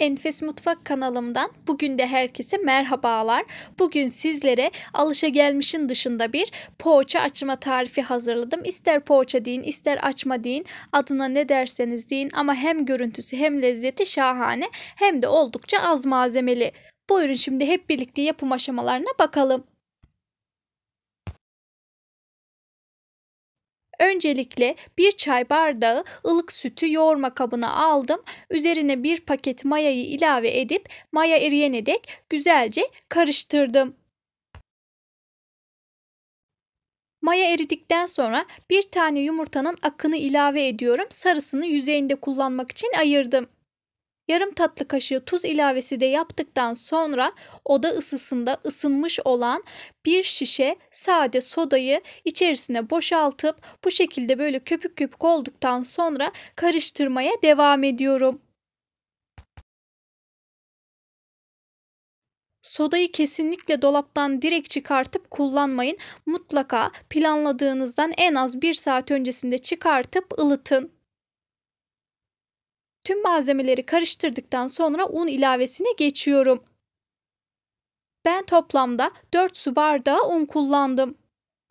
Enfes Mutfak kanalımdan bugün de herkese merhabalar. Bugün sizlere alışa gelmişin dışında bir poğaça açma tarifi hazırladım. İster poğaça deyin, ister açma deyin, adına ne derseniz deyin ama hem görüntüsü hem lezzeti şahane hem de oldukça az malzemeli. Buyurun şimdi hep birlikte yapım aşamalarına bakalım. Öncelikle bir çay bardağı ılık sütü yoğurma kabına aldım. Üzerine bir paket mayayı ilave edip maya eriyene dek güzelce karıştırdım. Maya eridikten sonra bir tane yumurtanın akını ilave ediyorum. Sarısını yüzeyinde kullanmak için ayırdım. Yarım tatlı kaşığı tuz ilavesi de yaptıktan sonra oda ısısında ısınmış olan bir şişe sade sodayı içerisine boşaltıp bu şekilde böyle köpük köpük olduktan sonra karıştırmaya devam ediyorum. Sodayı kesinlikle dolaptan direkt çıkartıp kullanmayın. Mutlaka planladığınızdan en az bir saat öncesinde çıkartıp ılıtın. Tüm malzemeleri karıştırdıktan sonra un ilavesine geçiyorum. Ben toplamda 4 su bardağı un kullandım.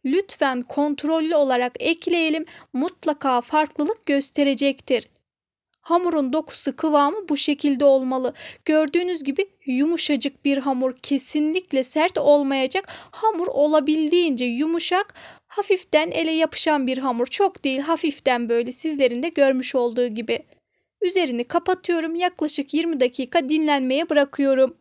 Lütfen kontrollü olarak ekleyelim. Mutlaka farklılık gösterecektir. Hamurun dokusu kıvamı bu şekilde olmalı. Gördüğünüz gibi yumuşacık bir hamur kesinlikle sert olmayacak. Hamur olabildiğince yumuşak, hafiften ele yapışan bir hamur. Çok değil, hafiften böyle sizlerin de görmüş olduğu gibi. Üzerini kapatıyorum. Yaklaşık 20 dakika dinlenmeye bırakıyorum.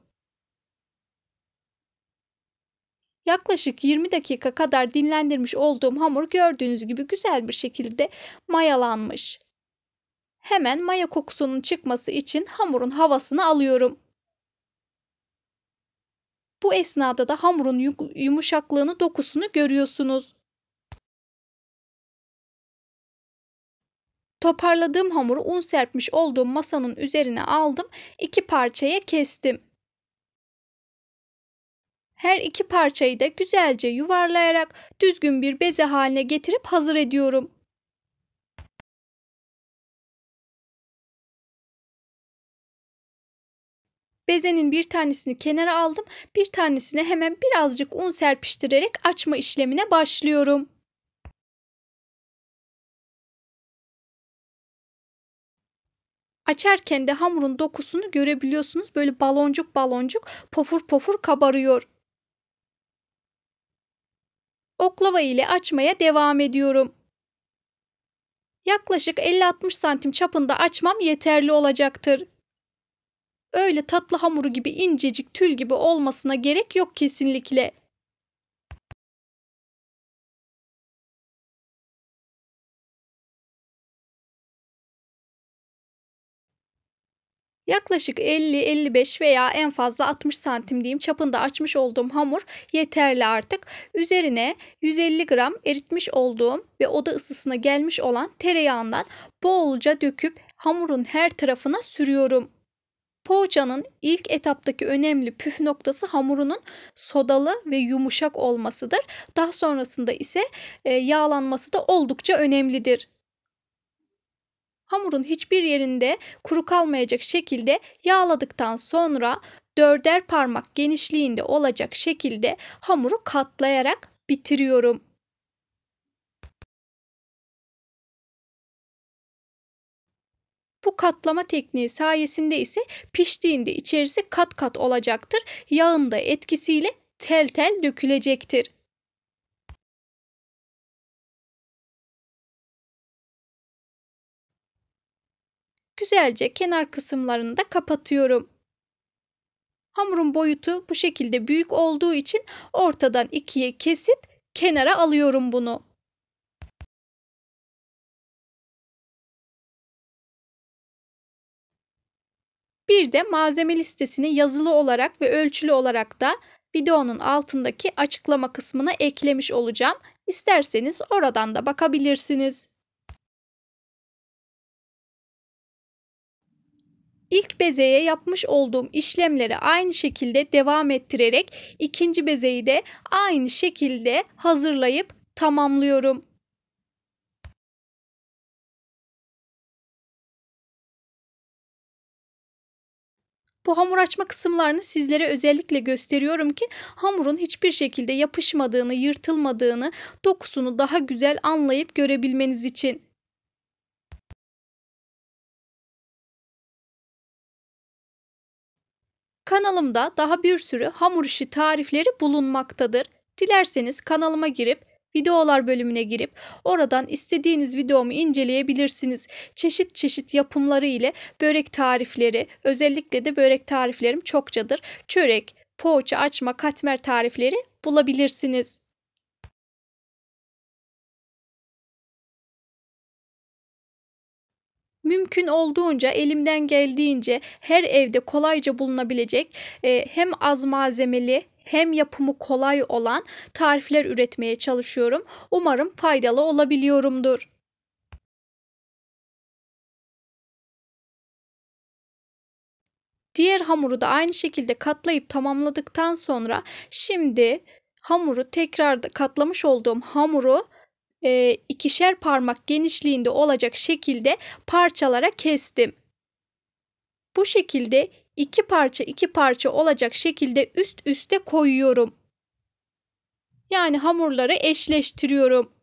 Yaklaşık 20 dakika kadar dinlendirmiş olduğum hamur gördüğünüz gibi güzel bir şekilde mayalanmış. Hemen maya kokusunun çıkması için hamurun havasını alıyorum. Bu esnada da hamurun yumuşaklığını, dokusunu görüyorsunuz. Toparladığım hamuru un serpmiş olduğum masanın üzerine aldım. iki parçaya kestim. Her iki parçayı da güzelce yuvarlayarak düzgün bir beze haline getirip hazır ediyorum. Bezenin bir tanesini kenara aldım. Bir tanesine hemen birazcık un serpiştirerek açma işlemine başlıyorum. Açarken de hamurun dokusunu görebiliyorsunuz. Böyle baloncuk baloncuk pofur pofur kabarıyor. Oklava ile açmaya devam ediyorum. Yaklaşık 50-60 santim çapında açmam yeterli olacaktır. Öyle tatlı hamuru gibi incecik tül gibi olmasına gerek yok kesinlikle. Yaklaşık 50-55 veya en fazla 60 santim diyeyim çapında açmış olduğum hamur yeterli artık. Üzerine 150 gram eritmiş olduğum ve oda ısısına gelmiş olan tereyağından bolca döküp hamurun her tarafına sürüyorum. Poğaçanın ilk etaptaki önemli püf noktası hamurunun sodalı ve yumuşak olmasıdır. Daha sonrasında ise e, yağlanması da oldukça önemlidir. Hamurun hiçbir yerinde kuru kalmayacak şekilde yağladıktan sonra dörder parmak genişliğinde olacak şekilde hamuru katlayarak bitiriyorum. Bu katlama tekniği sayesinde ise piştiğinde içerisi kat kat olacaktır. Yağın da etkisiyle tel tel dökülecektir. Güzelce kenar kısımlarını da kapatıyorum. Hamurun boyutu bu şekilde büyük olduğu için ortadan ikiye kesip kenara alıyorum bunu. Bir de malzeme listesini yazılı olarak ve ölçülü olarak da videonun altındaki açıklama kısmına eklemiş olacağım. İsterseniz oradan da bakabilirsiniz. İlk bezeye yapmış olduğum işlemleri aynı şekilde devam ettirerek ikinci bezeyi de aynı şekilde hazırlayıp tamamlıyorum. Bu hamur açma kısımlarını sizlere özellikle gösteriyorum ki hamurun hiçbir şekilde yapışmadığını, yırtılmadığını, dokusunu daha güzel anlayıp görebilmeniz için. Kanalımda daha bir sürü hamur işi tarifleri bulunmaktadır. Dilerseniz kanalıma girip videolar bölümüne girip oradan istediğiniz videomu inceleyebilirsiniz. Çeşit çeşit yapımları ile börek tarifleri, özellikle de börek tariflerim çokçadır. Çörek, poğaça açma, katmer tarifleri bulabilirsiniz. Mümkün olduğunca elimden geldiğince her evde kolayca bulunabilecek e, hem az malzemeli hem yapımı kolay olan tarifler üretmeye çalışıyorum. Umarım faydalı olabiliyorumdur. Diğer hamuru da aynı şekilde katlayıp tamamladıktan sonra şimdi hamuru tekrar katlamış olduğum hamuru e, ikişer parmak genişliğinde olacak şekilde parçalara kestim. Bu şekilde iki parça iki parça olacak şekilde üst üste koyuyorum. Yani hamurları eşleştiriyorum.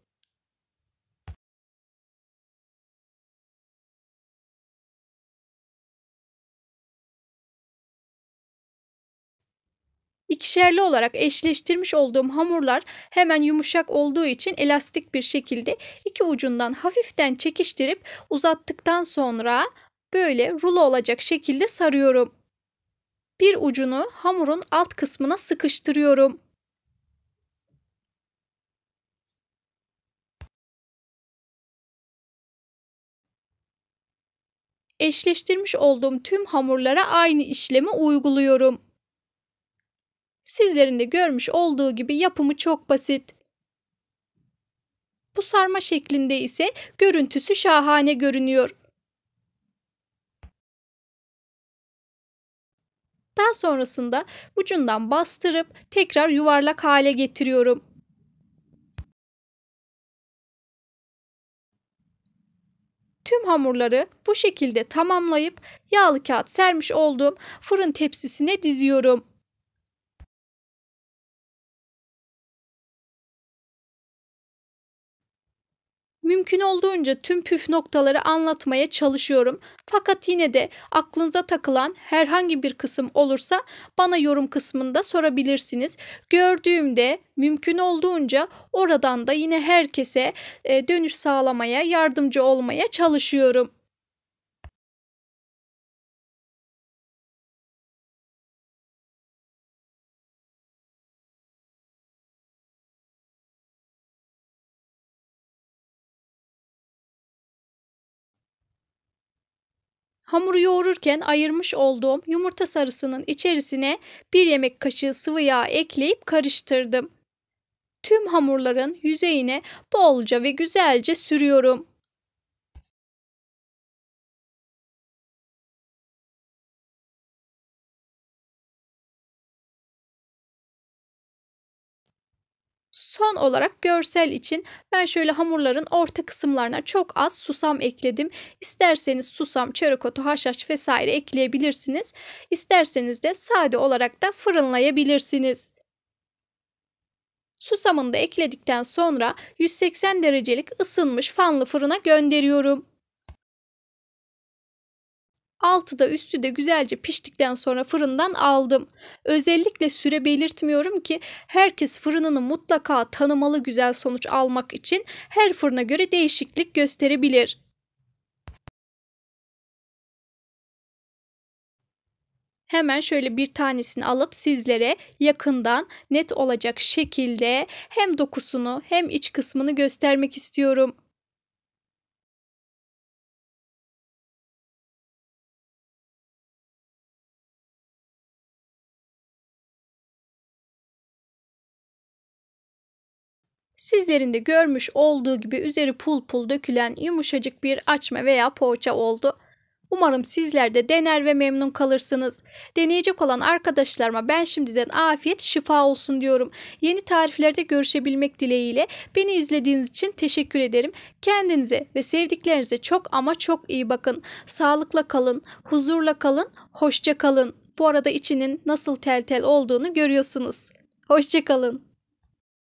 İkişerli olarak eşleştirmiş olduğum hamurlar hemen yumuşak olduğu için elastik bir şekilde iki ucundan hafiften çekiştirip uzattıktan sonra böyle rulo olacak şekilde sarıyorum. Bir ucunu hamurun alt kısmına sıkıştırıyorum. Eşleştirmiş olduğum tüm hamurlara aynı işlemi uyguluyorum. Sizlerin de görmüş olduğu gibi yapımı çok basit. Bu sarma şeklinde ise görüntüsü şahane görünüyor. Daha sonrasında ucundan bastırıp tekrar yuvarlak hale getiriyorum. Tüm hamurları bu şekilde tamamlayıp yağlı kağıt sermiş olduğum fırın tepsisine diziyorum. Mümkün olduğunca tüm püf noktaları anlatmaya çalışıyorum. Fakat yine de aklınıza takılan herhangi bir kısım olursa bana yorum kısmında sorabilirsiniz. Gördüğümde mümkün olduğunca oradan da yine herkese e, dönüş sağlamaya, yardımcı olmaya çalışıyorum. Hamuru yoğururken ayırmış olduğum yumurta sarısının içerisine bir yemek kaşığı sıvı yağ ekleyip karıştırdım. Tüm hamurların yüzeyine bolca ve güzelce sürüyorum. Son olarak görsel için ben şöyle hamurların orta kısımlarına çok az susam ekledim. İsterseniz susam, çörek otu, haşhaş vesaire ekleyebilirsiniz. İsterseniz de sade olarak da fırınlayabilirsiniz. Susamını da ekledikten sonra 180 derecelik ısınmış fanlı fırına gönderiyorum. Altı da üstü de güzelce piştikten sonra fırından aldım. Özellikle süre belirtmiyorum ki herkes fırınını mutlaka tanımalı güzel sonuç almak için her fırına göre değişiklik gösterebilir. Hemen şöyle bir tanesini alıp sizlere yakından net olacak şekilde hem dokusunu hem iç kısmını göstermek istiyorum. Sizlerin de görmüş olduğu gibi üzeri pul pul dökülen yumuşacık bir açma veya poğaça oldu. Umarım sizler de dener ve memnun kalırsınız. Deneyecek olan arkadaşlarıma ben şimdiden afiyet şifa olsun diyorum. Yeni tariflerde görüşebilmek dileğiyle beni izlediğiniz için teşekkür ederim. Kendinize ve sevdiklerinize çok ama çok iyi bakın. Sağlıkla kalın, huzurla kalın, hoşça kalın. Bu arada içinin nasıl tel tel olduğunu görüyorsunuz. Hoşçakalın.